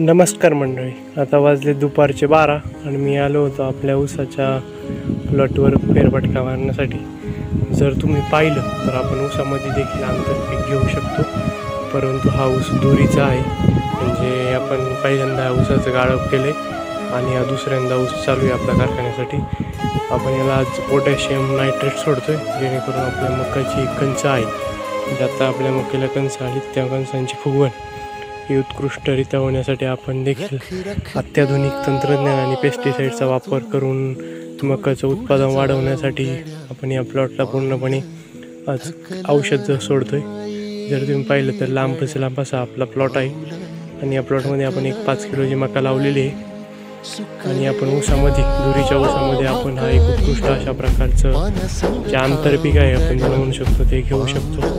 नमस्कार मंडळी. आता वाजले दुपारचे बारा आणि मी आलो होतो आपल्या ऊसाच्या प्लॉटवर फेरफटका मारण्यासाठी. जर तुम्ही पाहिलं तर आपण ऊसामध्ये देखील आंतरपीक घेऊ शकतो. परंतु हा ऊस दुरीचा आहे. म्हणजे आपण पहिल्यांदा ऊसाचं गाळप केले आणि हा दुसऱ्यांदा ऊस चालू आहे आपल्या कारखान्यासाठी. आपण याला आज पोटॅशियम नायट्रेट आहे जेणेकरून आपल्या मकाची कंच आहे ज्यात आपल्या मक्याला कंच आली त्या कंसांची फुगवण ही उत्कृष्टरित्या होण्यासाठी आपण देखील अत्याधुनिक तंत्रज्ञान आणि पेस्टिसाईडचा वापर करून मकाचं उत्पादन वाढवण्यासाठी आपण या प्लॉटला पूर्णपणे आज औषध सोडतोय. जर तुम्ही पाहिलं तर लांबच लांब असा आपला प्लॉट आहे. आणि या प्लॉटमध्ये आपण एक पाच किलोची मका लावलेली आहे. आणि आपण ऊसामध्ये दुरीच्या ऊसामध्ये आपण हा एक उत्कृष्ट अशा प्रकारचं जे आंतरपीक आहे आपण जे म्हणू शकतो ते घेऊ शकतो.